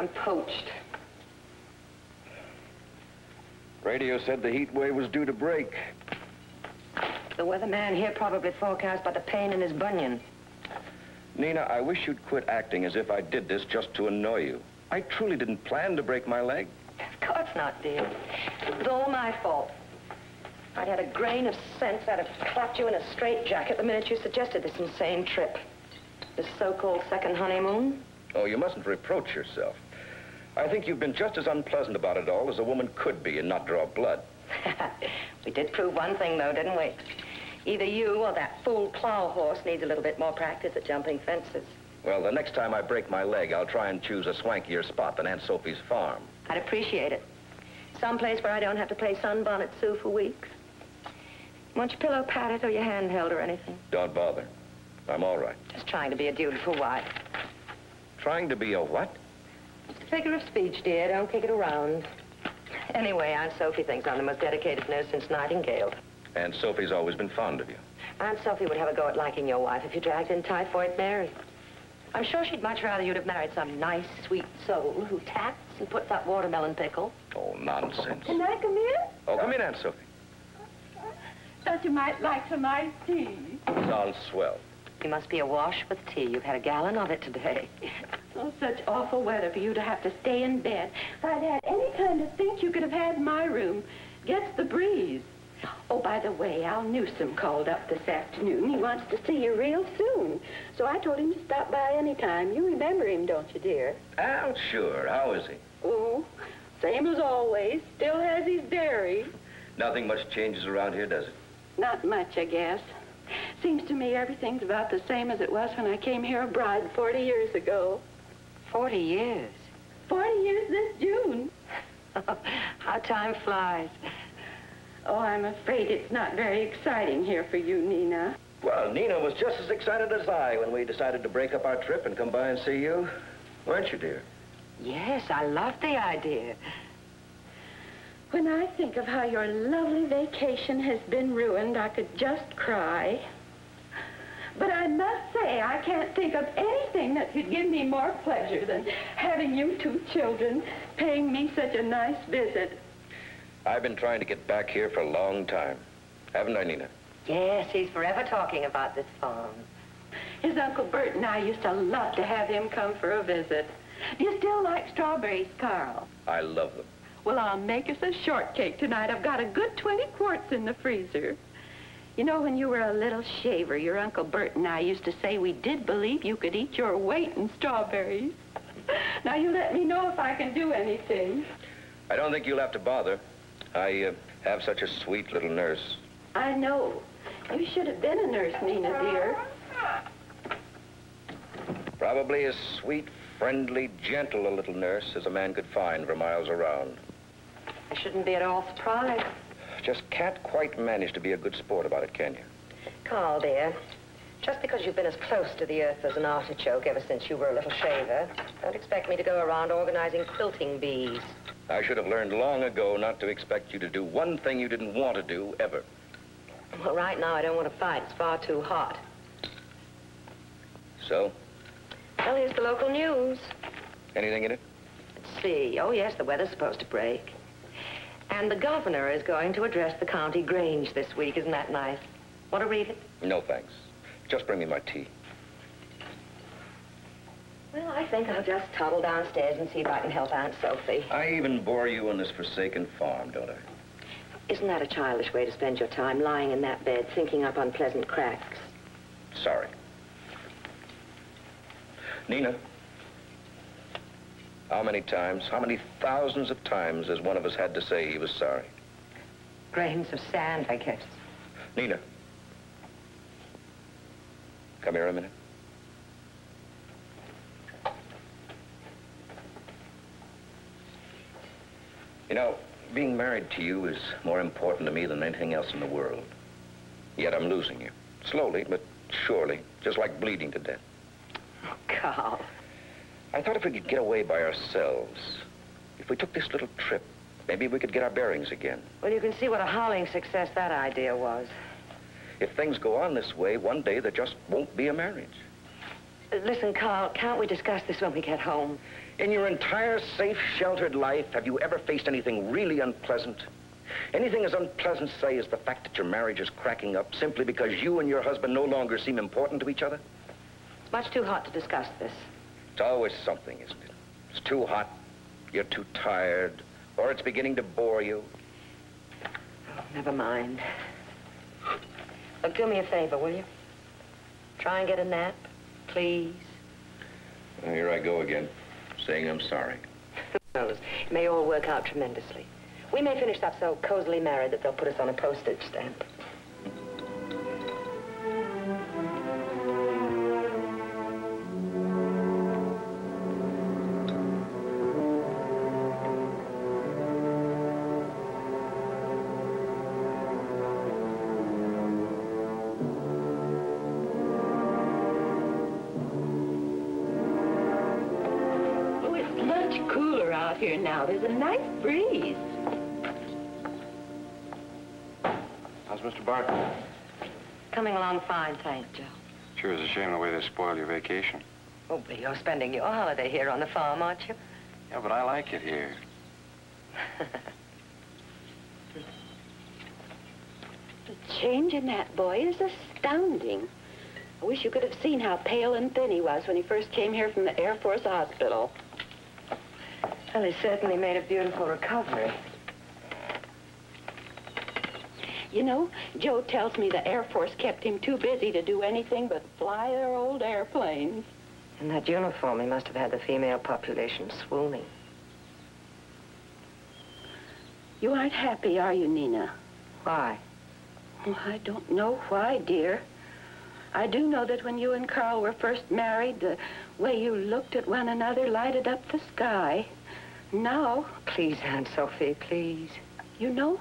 I'm poached. Radio said the heat wave was due to break. The weatherman here probably forecast by the pain in his bunion. Nina, I wish you'd quit acting as if I did this just to annoy you. I truly didn't plan to break my leg. Of course not, dear. It was all my fault. I'd had a grain of sense, I'd have clapped you in a straitjacket the minute you suggested this insane trip. This so-called second honeymoon. Oh, you mustn't reproach yourself. I think you've been just as unpleasant about it all as a woman could be and not draw blood. we did prove one thing, though, didn't we? Either you or that fool plow horse needs a little bit more practice at jumping fences. Well, the next time I break my leg, I'll try and choose a swankier spot than Aunt Sophie's farm. I'd appreciate it. Someplace where I don't have to play Sunbonnet Sue for weeks. Want your pillow patted or your hand held or anything? Don't bother. I'm all right. Just trying to be a dutiful wife. Trying to be a what? Just a figure of speech, dear. Don't kick it around. Anyway, Aunt Sophie thinks I'm the most dedicated nurse since Nightingale. Aunt Sophie's always been fond of you. Aunt Sophie would have a go at liking your wife if you dragged in Typhoid Mary. I'm sure she'd much rather you'd have married some nice, sweet soul who tacks and puts up watermelon pickle. Oh, nonsense. Can I come in? Oh, come in, Aunt Sophie. Thought you might like some iced tea. Sounds swell. You must be awash with tea. You've had a gallon of it today. Oh, such awful weather for you to have to stay in bed. If I'd had any kind of think you could have had my room. Gets the breeze. Oh, by the way, Al Newsom called up this afternoon. He wants to see you real soon. So I told him to stop by any time. You remember him, don't you, dear? Al, sure. How is he? Oh, same as always. Still has his dairy. Nothing much changes around here, does it? Not much, I guess. Seems to me everything's about the same as it was when I came here a bride 40 years ago. 40 years? 40 years this June. How time flies. Oh, I'm afraid it's not very exciting here for you, Nina. Well, Nina was just as excited as I when we decided to break up our trip and come by and see you. Weren't you, dear? Yes, I love the idea. When I think of how your lovely vacation has been ruined, I could just cry. But I must say, I can't think of anything that could give me more pleasure than having you two children paying me such a nice visit. I've been trying to get back here for a long time. Haven't I, Nina? Yes, he's forever talking about this farm. His Uncle Bert and I used to love to have him come for a visit. Do you still like strawberries, Carl? I love them. Well, I'll make us a shortcake tonight. I've got a good 20 quarts in the freezer. You know, when you were a little shaver, your Uncle Bert and I used to say we did believe you could eat your weight in strawberries. Now, you let me know if I can do anything. I don't think you'll have to bother. I uh, have such a sweet little nurse. I know. You should have been a nurse, Nina, dear. Probably as sweet, friendly, gentle a little nurse as a man could find for miles around. I shouldn't be at all surprised. Just can't quite manage to be a good sport about it, can you? Carl, dear, just because you've been as close to the earth as an artichoke ever since you were a little shaver, don't expect me to go around organizing quilting bees. I should have learned long ago not to expect you to do one thing you didn't want to do, ever. Well, right now, I don't want to fight. It's far too hot. So, Well, here's the local news. anything in it? Let's see. Oh, yes, the weather's supposed to break. And the governor is going to address the county grange this week. Isn't that nice? Want to read it? No, thanks. Just bring me my tea. Well, I think I'll just toddle downstairs and see if I can help Aunt Sophie. I even bore you on this forsaken farm, don't I? Isn't that a childish way to spend your time, lying in that bed, thinking up unpleasant cracks? Sorry. Nina, how many times, how many thousands of times has one of us had to say he was sorry? Grains of sand, I guess. Nina, come here a minute. You know, being married to you is more important to me than anything else in the world. Yet I'm losing you. Slowly, but surely, just like bleeding to death. Oh, Carl. I thought if we could get away by ourselves, if we took this little trip, maybe we could get our bearings again. Well, you can see what a howling success that idea was. If things go on this way, one day there just won't be a marriage. Uh, Listen, Carl, can't we discuss this when we get home? In your entire safe, sheltered life, have you ever faced anything really unpleasant? Anything as unpleasant, say, as the fact that your marriage is cracking up simply because you and your husband no longer seem important to each other? Much too hot to discuss this. It's always something, isn't it? It's too hot, you're too tired, or it's beginning to bore you. Oh, never mind. Look, do me a favor, will you? Try and get a nap, please. Well, here I go again, saying I'm sorry. Who knows? It may all work out tremendously. We may finish up so cozily married that they'll put us on a postage stamp. Here now. There's a nice breeze. How's Mr. Barton? Coming along fine, thanks, Joe. Sure is a shame the way they spoil your vacation. Oh, but you're spending your holiday here on the farm, aren't you? Yeah, but I like it here. The change in that boy is astounding. I wish you could have seen how pale and thin he was when he first came here from the Air Force Hospital. Well, he certainly made a beautiful recovery. You know, Joe tells me the Air Force kept him too busy to do anything but fly their old airplanes. In that uniform, he must have had the female population swooning. You aren't happy, are you, Nina? Why? Oh, I don't know why, dear. I do know that when you and Carl were first married, the way you looked at one another lighted up the sky. Now, Please, Aunt Sophie, please. you know,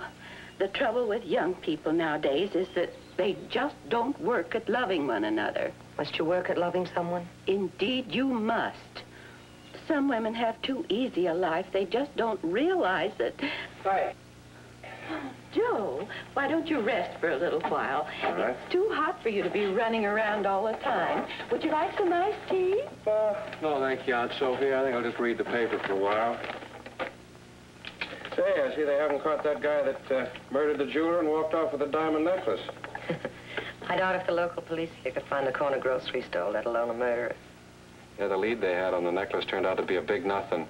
the trouble with young people nowadays is that they just don't work at loving one another. Must you work at loving someone? Indeed, you must. Some women have too easy a life. They just don't realize that. Hi. Joe, why don't you rest for a little while? All right. It's too hot for you to be running around all the time. Would you like some iced tea? Uh, no, thank you, Aunt Sophie. I think I'll just read the paper for a while. Say, I see they haven't caught that guy that uh, murdered the jeweler and walked off with a diamond necklace. I doubt if the local police here could find the corner grocery store, let alone a murderer. Yeah, the lead they had on the necklace turned out to be a big nothing.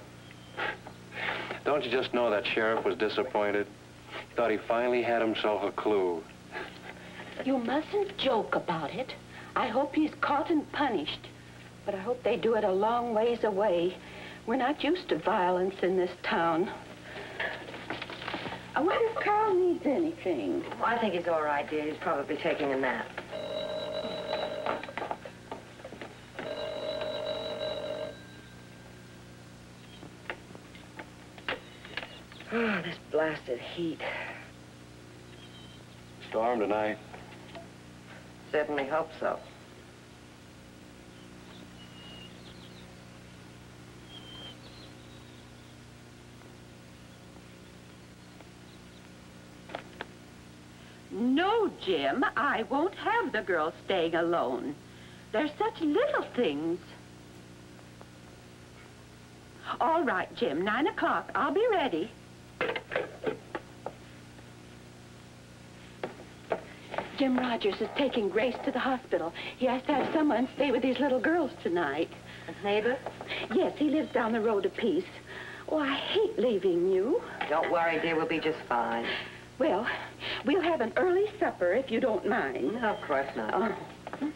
Don't you just know that sheriff was disappointed? He thought he finally had himself a clue. You mustn't joke about it. I hope he's caught and punished. But I hope they do it a long ways away. We're not used to violence in this town. I wonder if Carl needs anything. Well, I think he's all right, dear. He's probably taking a nap. Oh, this blasted heat. Storm tonight. Certainly hope so. No, Jim, I won't have the girls staying alone. They're such little things. All right, Jim, nine o'clock. I'll be ready. Jim Rogers is taking Grace to the hospital. He has to have someone stay with these little girls tonight. A neighbor? Yes, he lives down the road a piece. Oh, I hate leaving you. Don't worry, dear. We'll be just fine. Well, we'll have an early supper if you don't mind. No, of course not. Oh.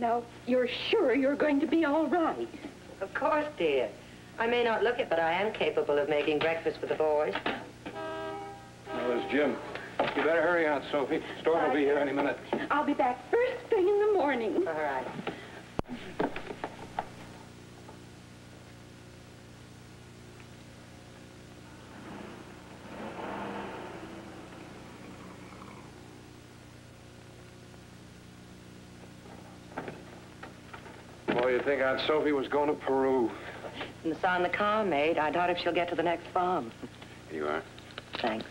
Now, you're sure you're going to be all right? Of course, dear. I may not look it, but I am capable of making breakfast for the boys. Well, there's Jim. You better hurry, Aunt Sophie. Storm will be here any minute. I'll be back first thing in the morning. All right. Boy, you'd think Aunt Sophie was going to Peru. From the sound the car made, I doubt if she'll get to the next farm. Here you are. Thanks.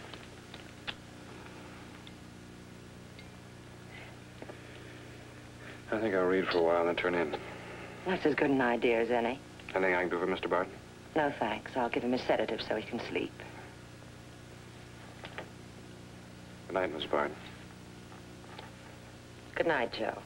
I think I'll read for a while and then turn in. That's as good an idea as any. Anything I can do for Mr. Barton? No, thanks. I'll give him a sedative so he can sleep. Good night, Miss Barton. Good night, Joe.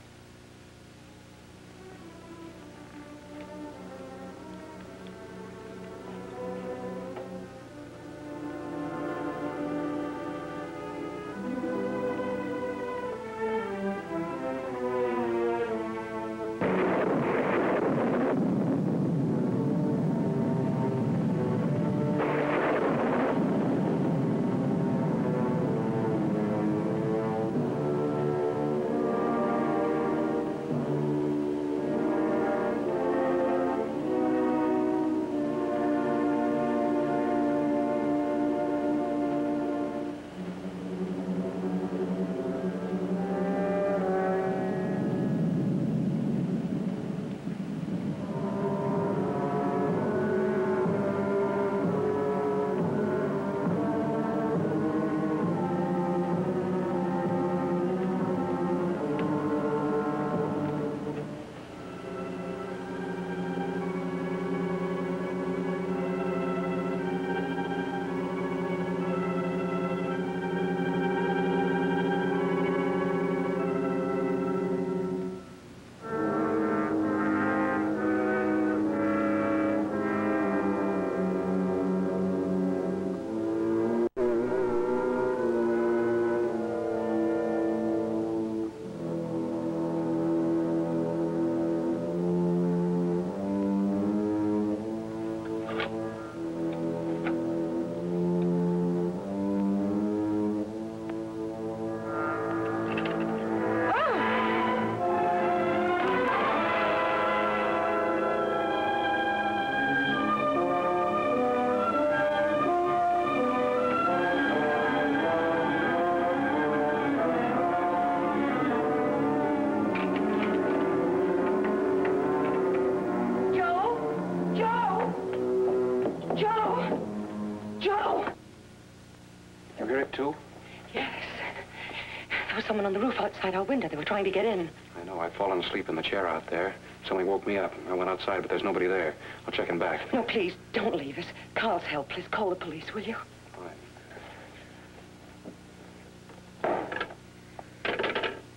Outside our window. They were trying to get in. I know. I've fallen asleep in the chair out there. Somebody woke me up. I went outside, but there's nobody there. I'll check in back. No, please, don't leave us. Carl's helpless. Call the police, will you? All right.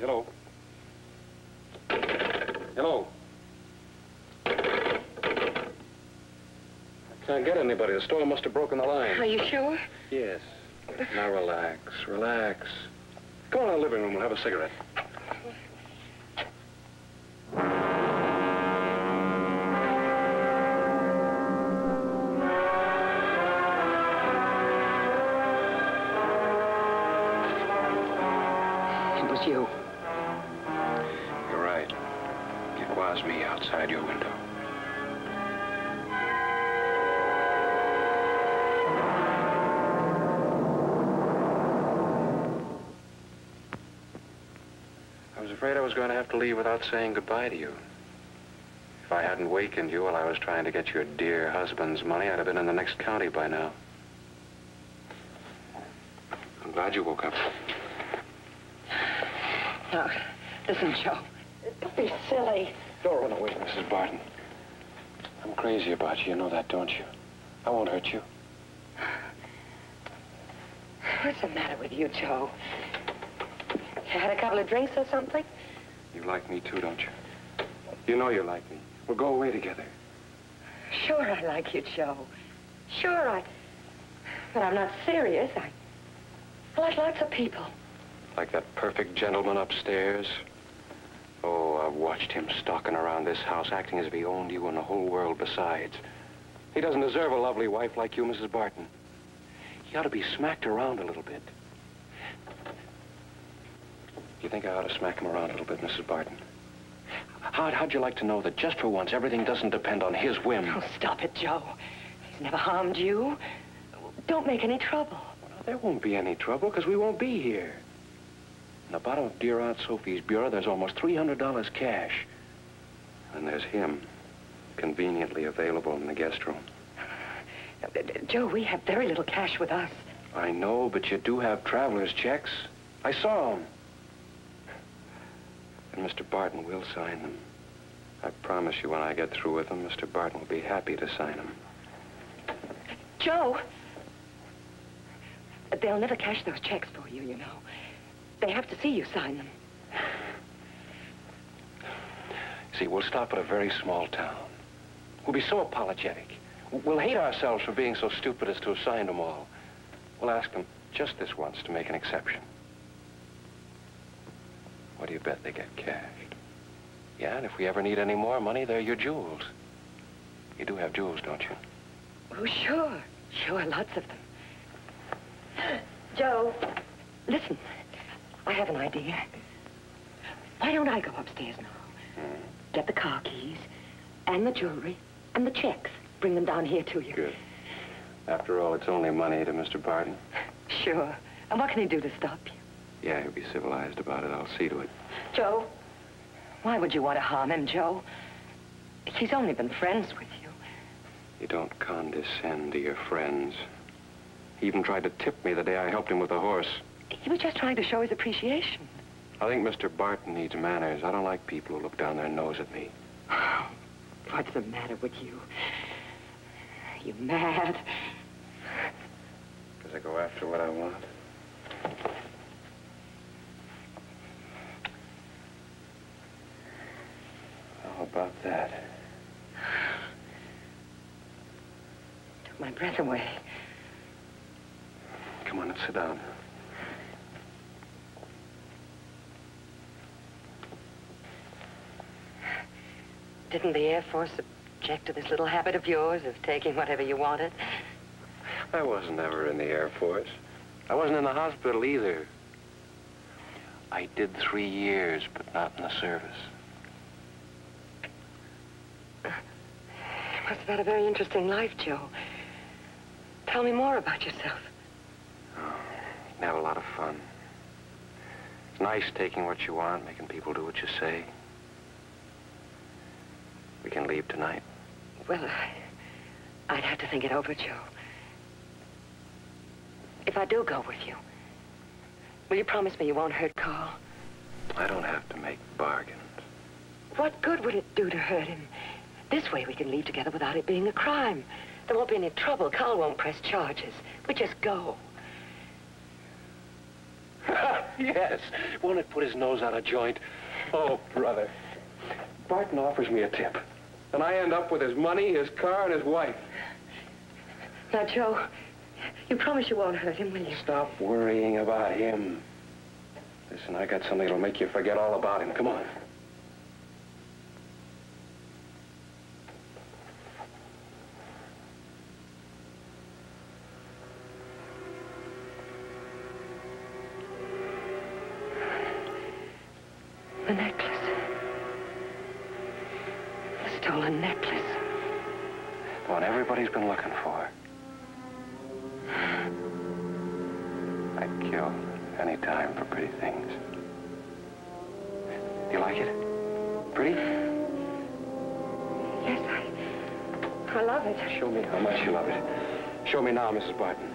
Hello. Hello. I can't get anybody. The storm must have broken the line. Are you sure? Yes. Now relax, relax. Go in the living room. We'll have a cigarette. Afraid I was going to have to leave without saying goodbye to you. If I hadn't wakened you while I was trying to get your dear husband's money, I'd have been in the next county by now. I'm glad you woke up. Now, listen, Joe. Don't be silly. Don't run away, Mrs. Barton. I'm crazy about you. You know that, don't you? I won't hurt you. What's the matter with you, Joe? You had a couple of drinks or something? You like me too, don't you? You know you like me. We'll go away together. Sure, I like you, Joe. Sure, I... But I'm not serious. I... I like lots of people. Like that perfect gentleman upstairs. Oh, I've watched him stalking around this house, acting as if he owned you and the whole world besides. He doesn't deserve a lovely wife like you, Mrs. Barton. He ought to be smacked around a little bit. You think I ought to smack him around a little bit, Mrs. Barton? How'd, how'd you like to know that just for once, everything doesn't depend on his whim? Oh, stop it, Joe. He's never harmed you. Don't make any trouble. There won't be any trouble, because we won't be here. In the bottom of dear Aunt Sophie's bureau, there's almost $300 cash. And there's him, conveniently available in the guest room. Joe, we have very little cash with us. I know, but you do have traveler's checks. I saw them. And Mr. Barton will sign them. I promise you when I get through with them, Mr. Barton will be happy to sign them. Joe! They'll never cash those checks for you, you know. They have to see you sign them. See, we'll stop at a very small town. We'll be so apologetic. We'll hate ourselves for being so stupid as to have signed them all. We'll ask them just this once to make an exception. What do you bet they get cashed? Yeah, and if we ever need any more money, they're your jewels. You do have jewels, don't you? Oh, sure. Sure, lots of them. Joe, listen. I have an idea. Why don't I go upstairs now? Hmm. Get the car keys, and the jewelry, and the checks. Bring them down here to you. Good. After all, it's only money to Mr. Barton. Sure. And what can he do to stop you? Yeah, he'll be civilized about it. I'll see to it. Joe, why would you want to harm him, Joe? He's only been friends with you. You don't condescend to your friends. He even tried to tip me the day I helped him with the horse. He was just trying to show his appreciation. I think Mr. Barton needs manners. I don't like people who look down their nose at me. What's the matter with you? Are you mad? Because I go after what I want. That? Took my breath away. Come on, let's sit down. Didn't the Air Force object to this little habit of yours of taking whatever you wanted? I wasn't ever in the Air Force. I wasn't in the hospital either. I did three years, but not in the service. You must have had a very interesting life, Joe. Tell me more about yourself. Oh, you can have a lot of fun. It's nice taking what you want, making people do what you say. We can leave tonight. Well, I, I'd have to think it over, Joe. If I do go with you, will you promise me you won't hurt Carl? I don't have to make bargains. What good would it do to hurt him? This way we can leave together without it being a crime. There won't be any trouble. Carl won't press charges. We just go. yes. Won't it put his nose out of joint? Oh, brother. Barton offers me a tip. And I end up with his money, his car, and his wife. Now, Joe, you promise you won't hurt him, will you? Stop worrying about him. Listen, I got something that'll make you forget all about him. Come on. Necklace. The one everybody's been looking for. I'd kill any time for pretty things. You like it? Pretty? Yes, I... I love it. Show me how much you love it. Show me now, Mrs. Barton.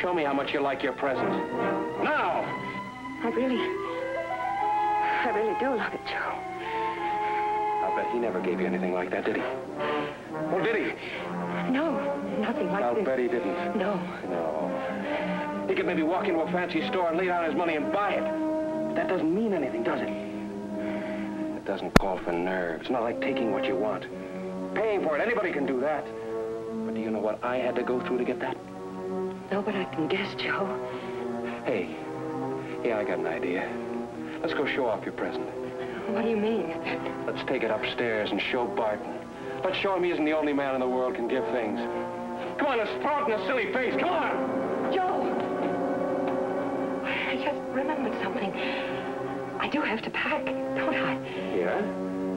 Show me how much you like your present. Now! I really... I really do love it, Joe. He never gave you anything like that, did he? Oh, did he? No, nothing like I'll this. bet he didn't. No. No. He could maybe walk into a fancy store and lay down his money and buy it. But that doesn't mean anything, does it? It doesn't call for nerves. It's not like taking what you want. Paying for it, anybody can do that. But do you know what I had to go through to get that? No, but I can guess, Joe. Hey, yeah, I got an idea. Let's go show off your present. What do you mean? Let's take it upstairs and show Barton. Let's show him he isn't the only man in the world can give things. Come on, let's throw it in a silly face. Come on! Joe! I just remembered something. I do have to pack, don't I? Yeah?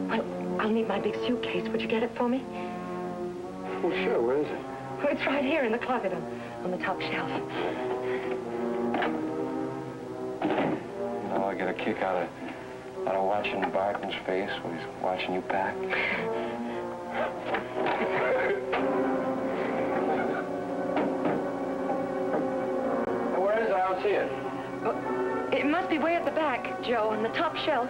Well, I'll need my big suitcase. Would you get it for me? Well, sure. Where is it? It's right here in the closet on, on the top shelf. Oh, I get a kick out of out of watching Barton's face when he's watching you pack. Where is it? I don't see it. It must be way at the back, Joe, on the top shelf.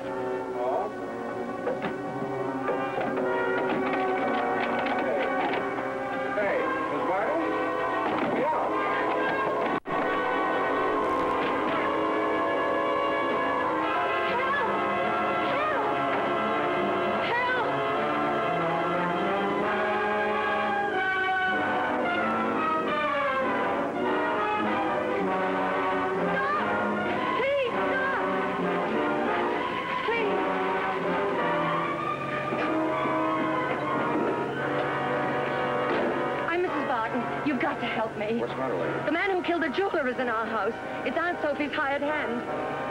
What's the matter, lady? The man who killed the jeweler is in our house. It's Aunt Sophie's hired hand.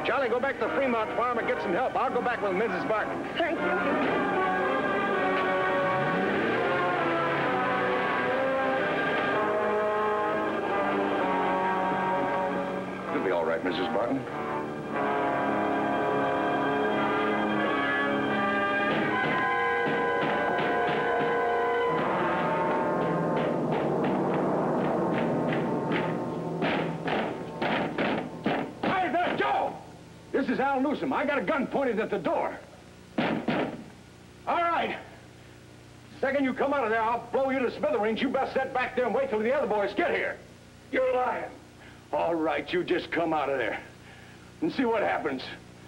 Charlie, go back to the Fremont farm and get some help. I'll go back with Mrs. Barton. Thank you. You'll be all right, Mrs. Barton. Newsom. I got a gun pointed at the door. All right. Second you come out of there, I'll blow you to smithereens. You best sit back there and wait till the other boys get here. You're lying. All right, you just come out of there and see what happens.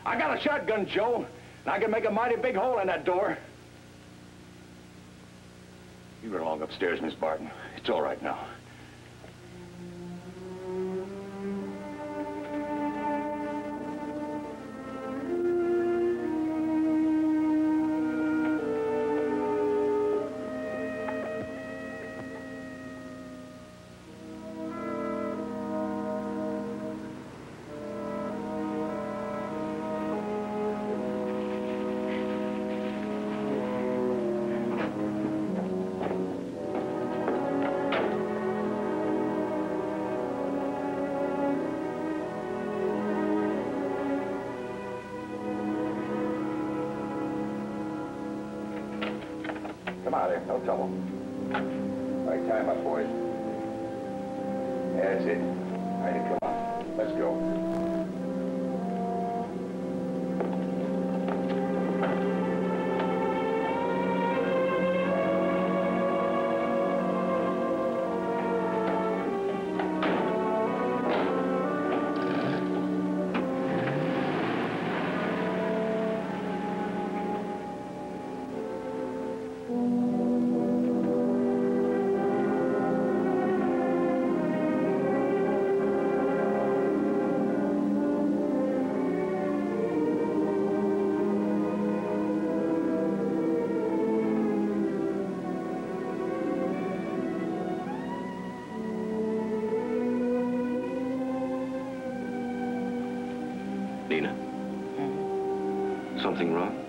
I got a shotgun, Joe, and I can make a mighty big hole in that door. You run along upstairs, Miss Barton. It's all right now. Out here. No trouble. Right time up, boys. That's it. Wrong?